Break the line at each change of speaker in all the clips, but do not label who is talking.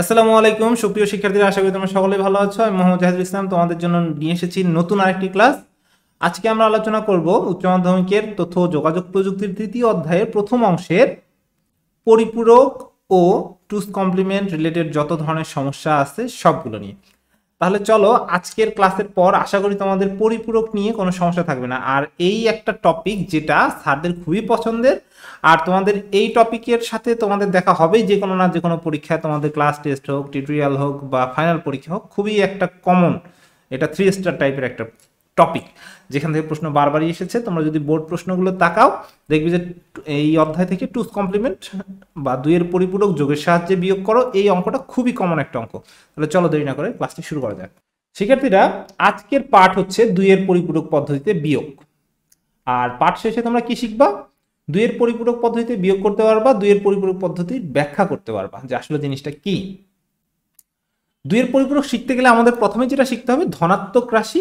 আসসালামু আলাইকুম, সুপ্রিয় শিক্ষার্থীরা, আশা করি তোমরা সকলেই ভালো আছো। আমি মোহাম্মদ জাহিদুল ইসলাম, তোমাদের জন্য নিয়ে এসেছি নতুন আরেকটি ক্লাস। আজকে আমরা আলোচনা করব উচ্চ মাধ্যমিকের তথ্য যোগাযোগ প্রযুক্তির তৃতীয় অধ্যায়ের প্রথম অংশের পরিপূরক ও টুস কমপ্লিমেন্ট রিলেটেড যত ধরনের সমস্যা আছে সবগুলো নিয়ে। তাহলে চলো আজকের ক্লাসের পর আশা করি তোমাদের পরিপূরক নিয়ে কোনো সমস্যা থাকবে না। আর এই একটা টপিক যেটা স্যারদের খুবই পছন্দের, আর তোমাদের এই টপিকের সাথে তোমাদের দেখা হবে যে কোনো না যে কোনো পরীক্ষায় তোমাদের ক্লাস টেস্ট হোক টিউটোরিয়াল হোক বা ফাইনাল পরীক্ষা হোক, খুবই একটা কমন এটা থ্রি স্টার টাইপের একটা টপিক যেখান থেকে প্রশ্ন বারবারই এসেছে, তোমরা যদি বোর্ড প্রশ্নগুলো তাকাও, দেখবে যে এই অধ্যায় থেকে টুস কমপ্লিমেন্ট বা দুইয়ের পরিপূরক যোগের সাহায্যে বিয়োগ করো, এই অঙ্কটা খুবই কমন একটা অঙ্ক। তাহলে চলো দেরি না করে ক্লাসটি শুরু করা যাক। শিক্ষার্থীরা, আজকের পাঠ হচ্ছে দুইয়ের পরিপূরক পদ্ধতিতে বিয়োগ। আর পাঠ শেষে তোমরা কি শিখবা? দুইয়ের পরিপূরক পদ্ধতিতে বিয়োগ করতে পারবা, দুইয়ের পরিপূরক পদ্ধতির ব্যাখ্যা করতে পারবা যে আসলে জিনিসটা কি। দুইয়ের পরিপূরক শিখতে গেলে আমাদের প্রথমে যেটা শিখতে হবে, ধনাত্মক রাশি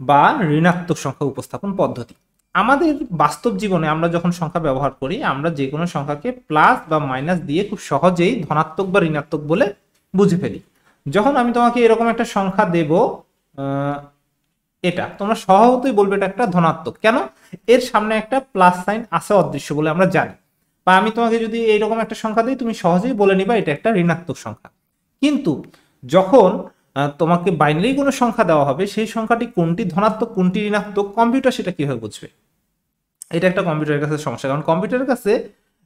বা ঋণাত্মক সংখ্যা উপস্থাপন পদ্ধতি। আমাদের বাস্তব জীবনে আমরা যখন সংখ্যা ব্যবহার করি, আমরা যে কোনো সংখ্যাকে প্লাস বা মাইনাস দিয়ে খুব সহজেই ধনাত্মক বা ঋণাত্মক বলে বুঝে ফেলি। যখন আমি তোমাকে এরকম একটা সংখ্যা দেব এটা, তোমরা স্বভাবতই বলবে এটা একটা ধনাত্মক। কেন? এর সামনে একটা প্লাস সাইন আছে অদৃশ্য বলে আমরা জানি। বা আমি তোমাকে যদি এইরকম একটা সংখ্যা দিই, তুমি সহজেই বলে নিবা এটা একটা ঋণাত্মক সংখ্যা। কিন্তু যখন তোমাকে বাইনারি কোনো সংখ্যা দেওয়া হবে, সেই সংখ্যাটি কোনটি ধনাত্মক, কোনটি ঋণাত্মক কম্পিউটার সেটা কীভাবে বুঝবে? এটা একটা কম্পিউটারের কাছে সমস্যা, কারণ কম্পিউটারের কাছে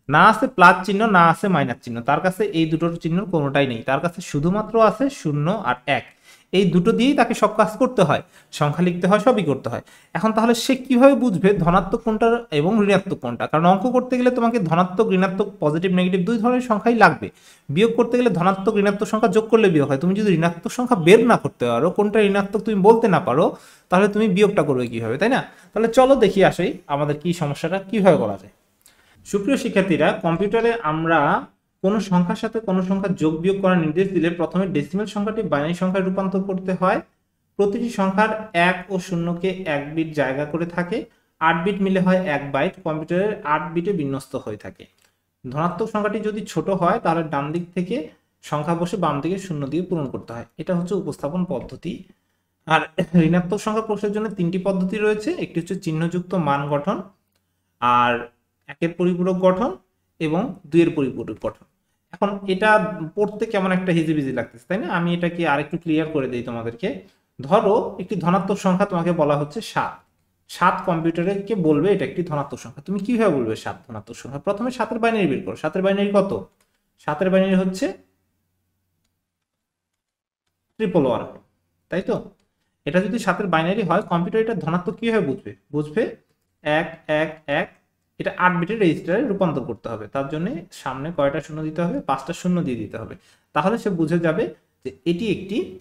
না আছে প্লাস চিহ্ন, না আছে মাইনাস চিহ্ন। তার কাছে এই দুটোর চিহ্ন কোনোটাই নেই। তার কাছে শুধুমাত্র আছে শূন্য আর এক। এই দুটো দিয়েই তাকে সব কাজ করতে হয়। সংখ্যা লিখতে হয়, সবই করতে হয়। এখন তাহলে সে কীভাবে বুঝবে ধনাত্মক কোনটা এবং ঋণাত্মক কোনটা? কারণ অঙ্ক করতে গেলে তোমাকে ধনাত্মক, ঋণাত্মক পজিটিভ নেগেটিভ দুই ধরনের সংখ্যাই লাগবে। বিয়োগ করতে গেলে ধনাত্মক, ঋণাত্মক সংখ্যা যোগ করলে বিয়োগ হয়। তুমি যদি ঋণাত্মক সংখ্যা বের না করতে পারো, কোনটা ঋণাত্মক তুমি বলতে না পারো, তাহলে তুমি বিয়োগটা করবে কীভাবে, তাই না? তাহলে চলো দেখি আসি আমাদের কি সমস্যাটা কীভাবে করা যায়। সুপ্রিয় শিক্ষার্থীরা, কম্পিউটারে আমরা কোনো সংখ্যার সাথে কোনো সংখ্যা যোগ বিয়োগ করার নির্দেশ দিলে প্রথমে ডেসিমেল সংখ্যাটি বাইনারি সংখ্যায় রূপান্তর করতে হয়। প্রতিটি সংখ্যার এক ও শূন্যকে এক বিট জায়গা করে থাকে। আট বিট মিলে হয় এক বাইট কম্পিউটারের আট বিটে বিন্যস্ত হয়ে থাকে। ধনাত্মক সংখ্যাটি যদি ছোট হয়, তাহলে ডান দিক থেকে সংখ্যা বসে বাম দিকে শূন্য দিয়ে পূরণ করতে হয়। এটা হচ্ছে উপস্থাপন পদ্ধতি। আর ঋণাত্মক সংখ্যা প্রশ্নের জন্য তিনটি পদ্ধতি রয়েছে। একটি হচ্ছে চিহ্নযুক্ত মান গঠন। আর একের পরিপূরক গঠন এবং দুইয়ের পরিপূরক গঠন। এখন এটা পড়তে কেমন একটা হিজিবিজি লাগতেছে, তাই না? আমি এটাকে আরেকটু ক্লিয়ার করে দিই তোমাদেরকে। ধরো, একটি ধনাত্মক সংখ্যা তোমাকে বলা হচ্ছে সাত। সাত কম্পিউটারে কে বলবে এটা একটি ধনাত্মক সংখ্যা। তুমি কীভাবে বলবে সাত ধনাত্মক সংখ্যা? প্রথমে সাতের বাইনারি বের করো। সাতের বাইনারি কত? সাতের বাইনারি হচ্ছে ট্রিপল ওয়ান তাই তো? এটা যদি সাতের বাইনারি হয়, কম্পিউটার এটা ধনাত্মক কীভাবে বুঝবে? বুঝবে এক এক এক এটা আট বিটের রেজিস্টারে রূপান্তর করতে হবে। তার জন্য সামনে কয়টা শূন্য দিতে হবে? পাঁচটা শূন্য দিয়ে দিতে হবে। তাহলে সে বুঝে যাবে যে এটি একটি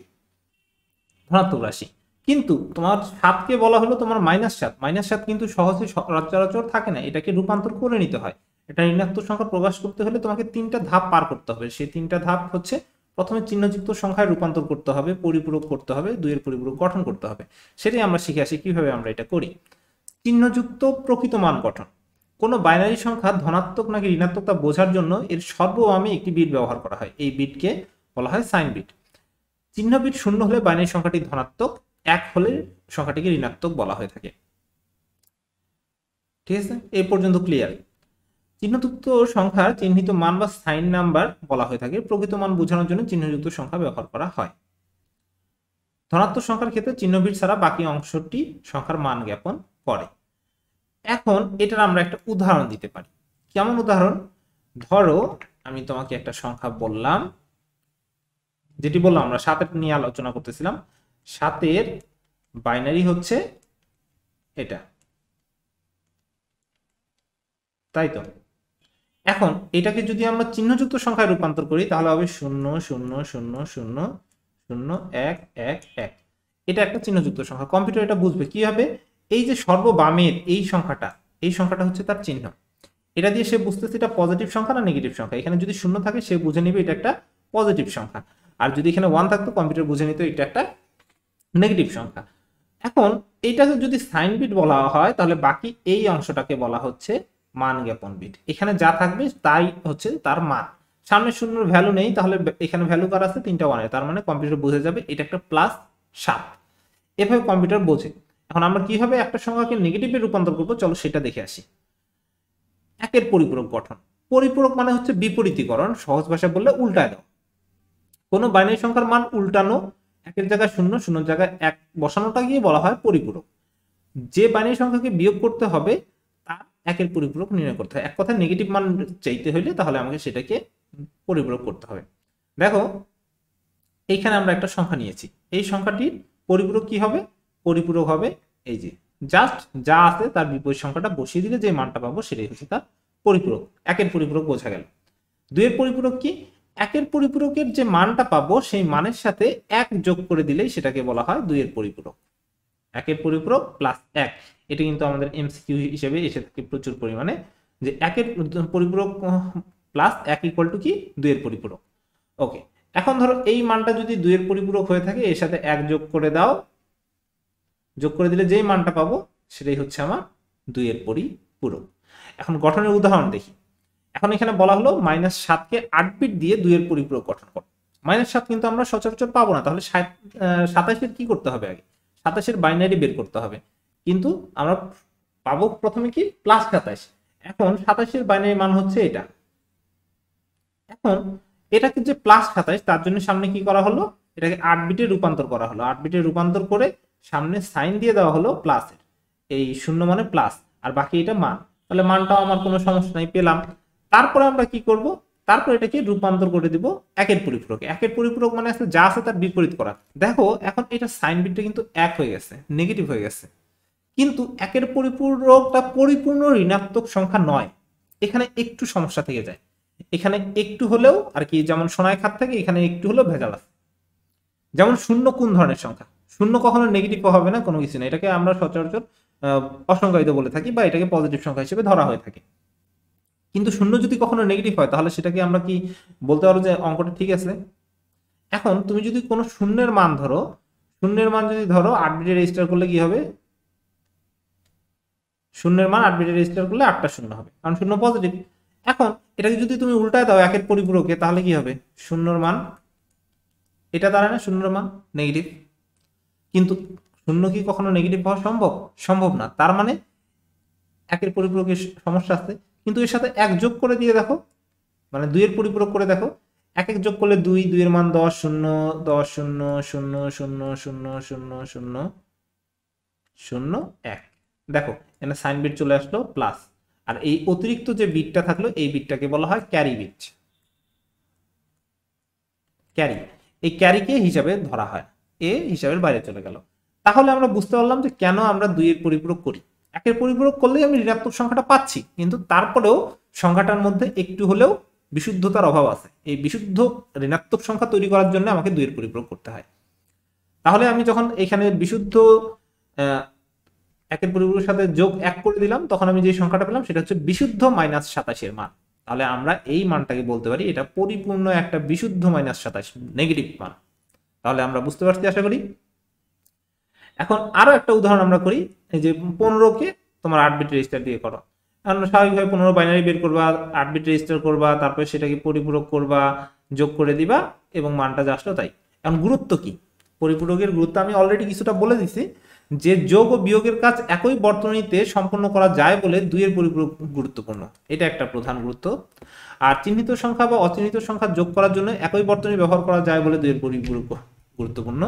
ধনাত্মক রাশি। কিন্তু তোমার সাতকে বলা হলো তোমার মাইনাস সাত। মাইনাস সাত কিন্তু সহজে সচরাচর থাকে না। এটাকে রূপান্তর করে নিতে হয়। এটা ঋণাত্মক সংখ্যা প্রকাশ করতে হলে তোমাকে তিনটা ধাপ পার করতে হবে। সেই তিনটা ধাপ হচ্ছে প্রথমে চিহ্নযুক্ত সংখ্যায় রূপান্তর করতে হবে, পরিপূরক করতে হবে, দুইয়ের পরিপূরক গঠন করতে হবে। সেটাই আমরা শিখে আসি কীভাবে আমরা এটা করি। চিহ্নযুক্ত প্রকৃত মান গঠন। কোনো বাইনারি সংখ্যা ধনাত্মক নাকি ঋণাত্মক তা বোঝার জন্য এর সর্ববামে একটি বিট ব্যবহার করা হয়। এই বিটকে বলা হয় সাইন বিট চিহ্ন বিট শূন্য হলে বাইনারি সংখ্যাটি ধনাত্মক, এক হলে সংখ্যাটিকে ঋণাত্মক বলা হয়ে থাকে। ঠিক আছে? এই পর্যন্ত ক্লিয়ার চিহ্নযুক্ত সংখ্যার চিহ্নিত মান বা সাইন নাম্বার বলা হয়ে থাকে। প্রকৃত মান বোঝানোর জন্য চিহ্নযুক্ত সংখ্যা ব্যবহার করা হয়। ধনাত্মক সংখ্যার ক্ষেত্রে চিহ্ন বিট ছাড়া বাকি অংশটি সংখ্যার মান জ্ঞাপন করে। এখন এটার আমরা একটা উদাহরণ দিতে পারি। কেমন উদাহরণ? ধরো আমি তোমাকে একটা সংখ্যা বললাম, যেটি বললাম আমরা সাতের নিয়ে আলোচনা করতেছিলাম। সাতের বাইনারি হচ্ছে এটা। তাই তো? এখন এটাকে যদি আমরা চিহ্নযুক্ত সংখ্যায় রূপান্তর করি, তাহলে হবে শূন্য শূন্য শূন্য শূন্য শূন্য, এক এক এক। এটা একটা চিহ্নযুক্ত সংখ্যা। কম্পিউটার এটা বুঝবে। কি হবে? এই যে সর্ববামের এই সংখ্যাটা এই সংখ্যাটা হচ্ছে তার চিহ্ন। এটা দিয়ে সে বুঝতেছে এটা পজিটিভ সংখ্যা না নেগেটিভ সংখ্যা? এখানে যদি শূন্য থাকে, সে বুঝে নিবে এটা একটা পজিটিভ সংখ্যা। আর যদি এখানে ওয়ান থাকতো কম্পিউটার বুঝে নিত এটা একটা নেগেটিভ সংখ্যা। এখন এইটাকে যদি সাইন বিট বলা হয়, তাহলে বাকি এই অংশটাকে বলা হচ্ছে মান জ্ঞাপন বিট এখানে যা থাকবে, তাই হচ্ছে তার মান। সামনে শূন্যর ভ্যালু নেই, তাহলে এখানে ভ্যালু কার আছে? তিনটা ওয়ানের তার মানে কম্পিউটার বুঝে যাবে এটা একটা প্লাস সাত। এভাবে কম্পিউটার বোঝে। এখন আমরা কীভাবে একটা সংখ্যাকে নেগেটিভে রূপান্তর করব? চলো সেটা দেখে আসি। একের পরিপূরক গঠন। পরিপূরক মানে হচ্ছে বিপরীতীকরণ, সহজ ভাষা বললে উল্টায় দাও কোনো বাইনারি সংখ্যার মান উল্টানো, একের জায়গায় শূন্য শূন্য জায়গায় এক বসানোটা গিয়ে বলা হয় পরিপূরক। যে বাইনারি সংখ্যাকে বিয়োগ করতে হবে, তার একের পরিপূরক নির্ণয় করতে হয়। এক কথা নেগেটিভ মান চাইতে হইলে তাহলে আমাকে সেটাকে পরিপূরক করতে হবে। দেখো, এইখানে আমরা একটা সংখ্যা নিয়েছি। এই সংখ্যাটির পরিপূরক কি হবে? পরিপূরক হবে। এই যে জাস্ট যা আছে তার বিপরীত সংখ্যাটা বসিয়ে দিলে যে মানটা পাবো সেটাই হচ্ছে তার পরিপূরক। একের পরিপূরক বোঝা গেল। দুইয়ের পরিপূরক কি? একের পরিপূরকের যে মানটা পাবো সেই মানের সাথে এক যোগ করে দিলেই সেটাকে বলা হয় দুইয়ের পরিপূরক। একের পরিপূরক প্লাস এক। এটা কিন্তু আমাদের এমসিকিউ হিসেবে এসে থাকে প্রচুর পরিমাণে। যে একের পরিপূরক প্লাস এক ইকুয়াল টু কি? দুইয়ের পরিপূরক। ওকে এখন ধরো এই মানটা যদি দুইয়ের পরিপূরক হয়ে থাকে, এর সাথে এক যোগ করে দাও যোগ করে দিলে যেই মানটা পাবো সেটাই হচ্ছে আমার দুইয়ের পরিপূরক। এখন গঠনের উদাহরণ দেখি। এখন এখানে বলা হলো মাইনাস সাতকে আট বিট দিয়ে দুইয়ের পরিপূরক গঠন করো। মাইনাস সাত কিন্তু আমরা সচরাচর পাবো না, তাহলে সাতাশের কি করতে হবে আগে? সাতাশের বাইনারি বের করতে হবে। কিন্তু আমরা পাবো প্রথমে কি? প্লাস সাতাশ। এখন সাতাশের বাইনারি মান হচ্ছে এটা। এখন এটাকে যে প্লাস সাতাশ, তার জন্য সামনে কি করা হলো? এটাকে আট বিটে রূপান্তর করা হলো। আট বিটে রূপান্তর করে সামনে সাইন দিয়ে দেওয়া হলো প্লাসের এই শূন্য মানে প্লাস আর বাকি এটা মান। তাহলে মানটাও আমার কোনো সমস্যা নাই, পেলাম। তারপরে আমরা কি করব? তারপর এটাকে রূপান্তর করে দিব একের পরিপূরক। একের পরিপূরক মানে আছে যা আছে তার বিপরীত করা। দেখো, এখন এটা সাইন বিটটা কিন্তু এক হয়ে গেছে নেগেটিভ হয়ে গেছে। কিন্তু একের পরিপূরকটা পরিপূর্ণ ঋণাত্মক সংখ্যা নয়। এখানে একটু সমস্যা থেকে যায়। এখানে একটু হলেও আর কি, যেমন সোনায় খাত থাকে, এখানে একটু হলেও ভেজাল আছে। যেমন শূন্য কোন ধরনের সংখ্যা? শূন্য কখনো নেগেটিভ হবে না, কোনো কিছু না এটাকে আমরা সচরাচর অসংজ্ঞায়িত বলে থাকি বা এটাকে পজিটিভ সংখ্যা হিসেবে ধরা হয়ে থাকে। কিন্তু শূন্য যদি কখনো নেগেটিভ হয়, তাহলে সেটাকে আমরা কি বলতে পারো যে অঙ্কটা ঠিক আছে? এখন তুমি যদি কোনো শূন্যের মান ধরো, শূন্যের মান যদি ধরো আট বিটে রেজিস্টার করলে কি হবে? শূন্যের মান আট বিটে রেজিস্টার করলে আটটা শূন্য হবে, কারণ শূন্য পজিটিভ এখন এটাকে যদি তুমি উল্টায় দাও একের পরিপূরকে, তাহলে কি হবে? শূন্যর মান, এটা দাঁড়ায় না, শূন্যর মান নেগেটিভ কিন্তু শূন্য কি কখনো নেগেটিভ হওয়া সম্ভব? সম্ভব না। তার মানে একের পরিপূরকের সমস্যা আছে। কিন্তু এর সাথে এক যোগ করে দিয়ে দেখো মানে দুইয়ের পরিপূরক করে দেখো, এক এক যোগ করলে দুই, দুইয়ের মান দশ, শূন্য দশ, শূন্য শূন্য শূন্য শূন্য শূন্য শূন্য শূন্য, এক। দেখো, এখানে সাইন বিট চলে আসলো প্লাস আর এই অতিরিক্ত যে বিটটা থাকল, এই বিটটাকে বলা হয় ক্যারি বিট ক্যারি এই ক্যারিকে হিসাবে ধরা হয়। এ হিসাবের বাইরে চলে গেল। তাহলে আমরা বুঝতে পারলাম যে কেন আমরা দুইয়ের পরিপূরক করি। একের পরিপূরক করলেই আমি ঋণাত্মক সংখ্যাটা পাচ্ছি, কিন্তু তারপরেও সংখ্যাটার মধ্যে একটু হলেও বিশুদ্ধতার অভাব আছে। এই বিশুদ্ধ ঋণাত্মক সংখ্যা তৈরি করার জন্য আমাকে দুইয়ের পরিপূরক করতে হয়। তাহলে আমি যখন এখানে বিশুদ্ধ একের পরিপূরকের সাথে যোগ এক করে দিলাম, তখন আমি যে সংখ্যাটা পেলাম সেটা হচ্ছে বিশুদ্ধ মাইনাস সাতাশের মান। তাহলে আমরা এই মানটাকে বলতে পারি, এটা পরিপূর্ণ একটা বিশুদ্ধ মাইনাস সাতাশ, নেগেটিভ মান। তাহলে আমরা বুঝতে পারছি আশা করি। এখন আরও একটা উদাহরণ আমরা করি, এই যে পনেরোকে তোমার আট বিট রেজিস্টার দিয়ে করো। কারণ স্বাভাবিকভাবে পনেরো বাইনারি বের করবা, আট বিট রেজিস্টার করবা, তারপরে সেটাকে পরিপূরক করবা, যোগ করে দিবা এবং মানটা যা তাই। এখন গুরুত্ব কি? পরিপূরকের গুরুত্ব আমি অলরেডি কিছুটা বলে দিছি, যে যোগ ও বিয়োগের কাজ একই বর্তনীতে সম্পন্ন করা যায় বলে দুইয়ের পরিপূরক গুরুত্বপূর্ণ। এটা একটা প্রধান গুরুত্ব। আর চিহ্নিত সংখ্যা বা অচিহ্নিত সংখ্যা যোগ করার জন্য একই বর্তনী ব্যবহার করা যায় বলে দুইয়ের পরিপূরক গুরুত্বপূর্ণ।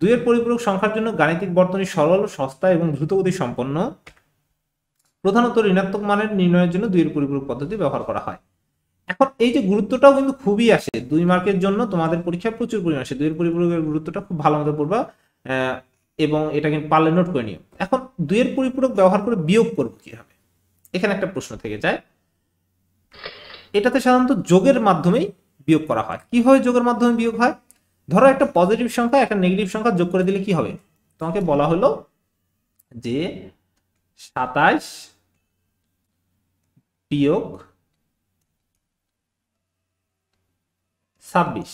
দুইয়ের পরিপূরক সংখ্যার জন্য গাণিতিক বর্তনী সরল, সস্তা এবং দ্রুতগতি সম্পন্ন। প্রধানত ঋণাত্মক মানের নির্ণয়ের জন্য দুইয়ের পরিপূরক পদ্ধতি ব্যবহার করা হয়। এখন এই যে গুরুত্বটাও কিন্তু খুবই আসে। দুই মার্কের জন্য তোমাদের পরীক্ষায় প্রচুর পরিমাণ আসে। দুইয়ের পরিপূরকের গুরুত্বটা খুব ভালো মতো পড়বা এবং এটা কিন্তু পারলে নোট করে নিও। এখন দুইয়ের পরিপূরক ব্যবহার করে বিয়োগ করব কীভাবে? এখানে একটা প্রশ্ন থেকে যায়। এটাতে সাধারণত যোগের মাধ্যমেই বিয়োগ করা হয়। কীভাবে যোগের মাধ্যমে বিয়োগ হয়? ধরো একটা পজিটিভ সংখ্যা, একটা নেগেটিভ সংখ্যা যোগ করে দিলে কি হবে? তোমাকে বলা হলো যে সাতাশ বিয়োগ ছাব্বিশ।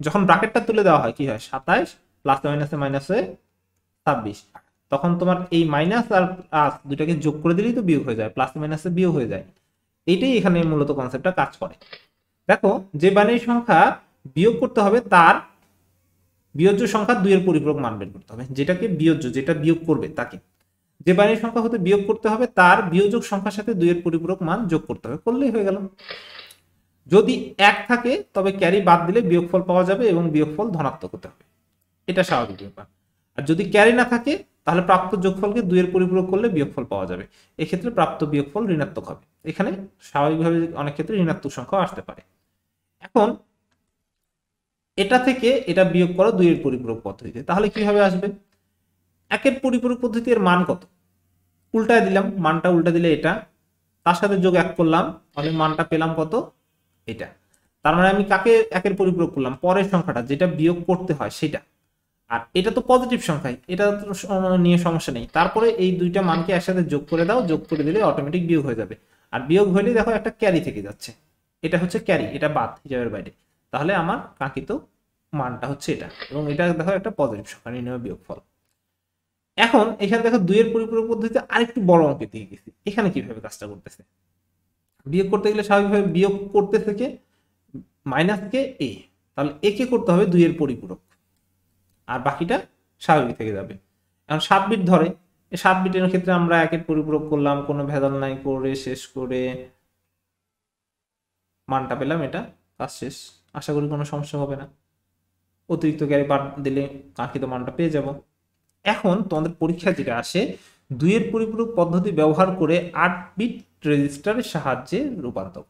যখন ব্রাকেটটা তুলে দেওয়া হয়, কি হয়? সাতাশ প্লাস মাইনাসে মাইনাসে ছাব্বিশ। তখন তোমার এই মাইনাস আর প্লাস দুটাকে যোগ করে দিলেই তো বিয়োগ হয়ে যায় প্লাস মাইনাসে বিয়োগ হয়ে যায়। এইটাই এখানে মূলত কনসেপ্টটা কাজ করে। দেখো, যে বাইনারি সংখ্যা বিয়োগ করতে হবে তার বিয়োজ্য সংখ্যা দুইয়ের পরিপূরক মান বের করতে হবে। যেটাকে বিয়োজ্য, যেটা বিয়োগ করবে তাকে। যে বাইনারি সংখ্যা হতে বিয়োগ করতে হবে, তার বিয়োজক সংখ্যার সাথে দুইয়ের পরিপূরক মান যোগ করতে হবে। করলেই হয়ে গেল। যদি এক থাকে, তবে ক্যারি বাদ দিলে বিয়োগফল পাওয়া যাবে এবং বিয়োগফল ধনাত্মক হতে হবে। এটা স্বাভাবিক ব্যাপার। আর যদি ক্যারি না থাকে, তাহলে প্রাপ্ত যোগফলকে দুইয়ের পরিপূরক করলে বিয়োগফল পাওয়া যাবে। এক্ষেত্রে প্রাপ্ত বিয়োগফল ঋণাত্মক হবে। এখানে স্বাভাবিকভাবে অনেক ক্ষেত্রে ঋণাত্মক সংখ্যা আসতে পারে। এখন এটা থেকে এটা বিয়োগ করো দুইয়ের পরিপূরক পদ্ধতিতে। তাহলে কীভাবে আসবে? একের পরিপূরক পদ্ধতির মান কত? উল্টায় দিলাম, মানটা উল্টা দিলে এটা। তার সাথে যোগ এক করলাম, তাহলে মানটা পেলাম কত? এটা। তার মানে আমি কাকে একের পরিপূরক করলাম? পরের সংখ্যাটা, যেটা বিয়োগ করতে হয় সেটা। আর এটা তো পজিটিভ সংখ্যাই, এটা তো নিয়ে সমস্যা নেই। তারপরে এই দুইটা মানকে একসাথে যোগ করে দাও, যোগ করে দিলে অটোমেটিক বিয়োগ হয়ে যাবে। আর বিয়োগ হলে দেখো একটা ক্যারি থেকে যাচ্ছে। এটা হচ্ছে ক্যারি এটা বাদ, হিসাবের বাইরে। তাহলে আমার কাঙ্ক্ষিত মানটা হচ্ছে এটা। এবং এটা দেখো একটা পজিটিভ সংখ্যা, নির্ণয় বিয়োগ ফল এখন এখানে দেখো দুইয়ের পরিপূরক পদ্ধতিতে আরেকটু বড় অঙ্কে দিয়ে গেছি। এখানে কীভাবে কাজটা করতেছে? বিয়োগ করতে গেলে স্বাভাবিকভাবে বিয়োগ করতে থেকে মাইনাস কে এ তাহলে এ কে করতে হবে দুইয়ের পরিপূরক। আর বাকিটা স্বাভাবিক থেকে যাবে। এখন সাত বিট ধরে। সাত বিটের ক্ষেত্রে আমরা একের পরিপূরক করলাম, কোনো ভেদাল নাই করে, শেষ করে মানটা পেলাম, এটা কাজ শেষ। আশা করি কোনো সমস্যা হবে না। অতিরিক্ত ক্যারি বাদ দিলে কাঙ্ক্ষিত মানটা পেয়ে যাব। এখন তোমাদের পরীক্ষা যেটা আসে, দুইয়ের পরিপূরক পদ্ধতি ব্যবহার করে আট বিট রেজিস্টারের সাহায্যে রূপান্তর।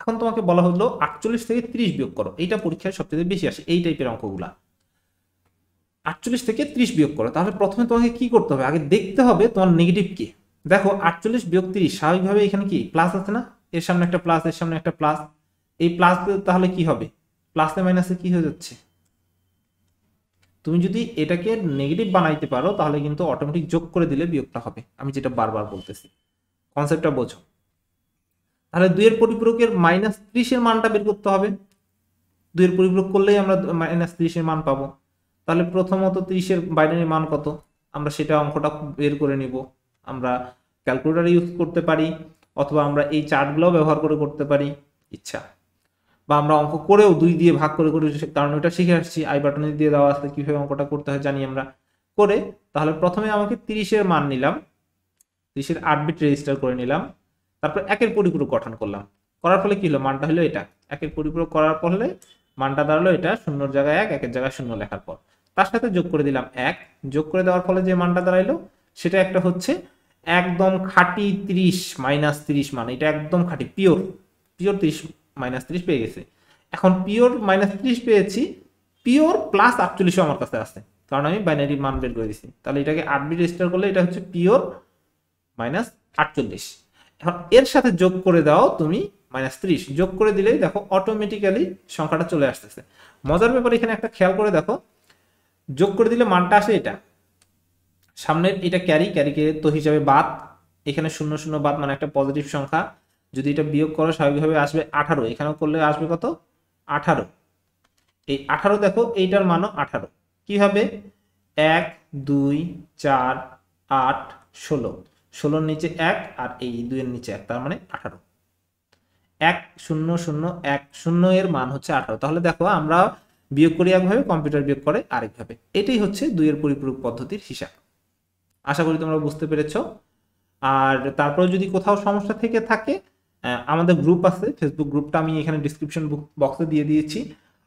এখন তোমাকে বলা হলো আটচল্লিশ থেকে ত্রিশ বিয়োগ করো। এইটা পরীক্ষায় সবচেয়ে বেশি আসে, এই টাইপের অঙ্কগুলা। আটচল্লিশ থেকে ত্রিশ বিয়োগ করো, তাহলে প্রথমে তোমাকে কি করতে হবে? আগে দেখতে হবে তোমার নেগেটিভ কি। দেখো, আটচল্লিশ বিয়োগ তিরিশ, স্বাভাবিকভাবে এখানে কি? প্লাস আছে না? এর সামনে একটা প্লাস এর সামনে একটা প্লাস এই প্লাস তাহলে কি হবে? প্লাসে মাইনাসে কি হয়ে যাচ্ছে? তুমি যদি এটাকে নেগেটিভ বানাইতে পারো, তাহলে কিন্তু অটোমেটিক যোগ করে দিলে বিয়োগটা হবে। আমি যেটা বারবার বলতেছি। কনসেপ্টটা বোঝো। তাহলে দুইয়ের পরিপূরকের মাইনাস ত্রিশের মানটা বের করতে হবে। দুইয়ের পরিপূরক করলেই আমরা মাইনাস ত্রিশের মান পাবো। তাহলে প্রথমত ত্রিশের বাইনারি মান কত? আমরা সেটা অঙ্কটা বের করে নিব। আমরা ক্যালকুলেটার ইউজ করতে পারি, অথবা আমরা এই চার্টগুলো ব্যবহার করে করতে পারি। ইচ্ছা। বা আমরা অঙ্ক করেও দুই দিয়ে ভাগ করে করে কারণ ওটা শিখে আসছি আই বাটনে দিয়ে দেওয়া আছে, কীভাবে অঙ্কটা করতে হয় জানি আমরা। করে তাহলে প্রথমে আমাকে তিরিশের মান নিলাম, তিরিশের আট বিট রেজিস্টার করে নিলাম, তারপর একের পরিপূরক গঠন করলাম। করার ফলে কি হলো? মানটা হলো এটা। একের পরিপূরক করার ফলে মানটা দাঁড়াল এটা শূন্যর জায়গায় এক, একের জায়গায় শূন্য লেখার পর। তার সাথে যোগ করে দিলাম এক। যোগ করে দেওয়ার ফলে যে মানটা দাঁড়াইলো, সেটা একটা হচ্ছে একদম খাঁটি ত্রিশ মাইনাস ত্রিশ মান। এটা একদম খাঁটি পিওর পিওর ত্রিশ মাইনাস ত্রিশ পেয়ে গেছে। এখন পিওর মাইনাস ত্রিশ পেয়েছি পিওর প্লাস আটচল্লিশও আমার কাছে আছে। কারণ আমি বাইনারি মান বের করে দিছি তাহলে এটাকে আট বিট রেজিস্টার করলে এটা হচ্ছে পিওর মাইনাস আটচল্লিশ। এখন এর সাথে যোগ করে দাও তুমি মাইনাস ত্রিশ যোগ করে দিলেই দেখো অটোমেটিক্যালি সংখ্যাটা চলে আসতেছে। মজার ব্যাপার এখানে একটা খেয়াল করে দেখো, যোগ করে দিলে মানটা আসে এটা। সামনের এটা ক্যারি ক্যারিকে তো হিসাবে বাদ। এখানে শূন্য শূন্য বাদ মানে একটা পজিটিভ সংখ্যা। যদি এটা বিয়োগ করো, স্বাভাবিকভাবে আসবে আঠারো। এখানেও করলে আসবে কত? আঠারো। এই আঠারো দেখো, এইটার মানও আঠারো। কি হবে? এক, দুই, চার, আট, ষোলো। ষোলোর নিচে এক আর এই দুইয়ের নিচে এক, তার মানে আঠারো। এক, শূন্য শূন্য, এক, শূন্য এর মান হচ্ছে আঠারো। তাহলে দেখো, আমরা বিয়োগ করি একভাবে, কম্পিউটার বিয়োগ করে আরেকভাবে। এটাই হচ্ছে দুইয়ের পরিপূরক পদ্ধতির হিসাব। আশা করি তোমরা বুঝতে পেরেছ। আর তারপরে যদি কোথাও সমস্যা থেকে থাকে আমাদের গ্রুপ আছে ফেসবুক গ্রুপটা আমি এখানে ডিসক্রিপশন বক্সে দিয়ে দিয়েছি।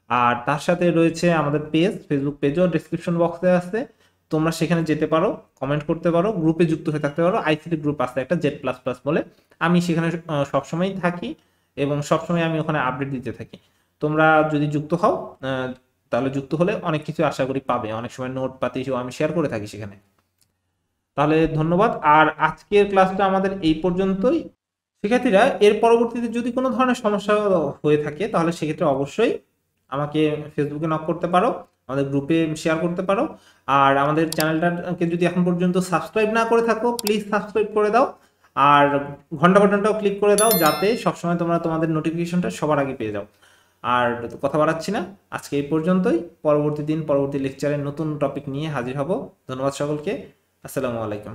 আর তার সাথে রয়েছে আমাদের পেজ ফেসবুক পেজও ডিসক্রিপশন বক্সে আছে। তোমরা সেখানে যেতে পারো কমেন্ট করতে পারো গ্রুপে যুক্ত হয়ে থাকতে পারো। আইসিটি গ্রুপ আছে একটা জেড প্লাস প্লাস বলে। আমি সেখানে সবসময় থাকি এবং সবসময় আমি ওখানে আপডেট দিতে থাকি। তোমরা যদি যুক্ত হও তাহলে যুক্ত হলে অনেক কিছু আশা করি পাবে। অনেক সময় নোট পাতি আমি শেয়ার করে থাকি সেখানে। তাহলে ধন্যবাদ। আর আজকের ক্লাসটা আমাদের এই পর্যন্তই। শিক্ষার্থীরা এর পরবর্তীতে যদি কোনো ধরনের সমস্যা হয়ে থাকে, তাহলে সেক্ষেত্রে অবশ্যই আমাকে ফেসবুকে নক করতে পারো, আমাদের গ্রুপে শেয়ার করতে পারো। আর আমাদের চ্যানেলটাকে যদি এখন পর্যন্ত সাবস্ক্রাইব না করে থাকো প্লিজ সাবস্ক্রাইব করে দাও। আর ঘণ্টা বাটনটাও ক্লিক করে দাও, যাতে সবসময় তোমরা তোমাদের নোটিফিকেশনটা সবার আগে পেয়ে যাও। আর কথা বাড়াচ্ছি না, আজকে এই পর্যন্তই। পরবর্তী দিন, পরবর্তী লেকচারে নতুন টপিক নিয়ে হাজির হব। ধন্যবাদ সকলকে। আসসালামু আলাইকুম।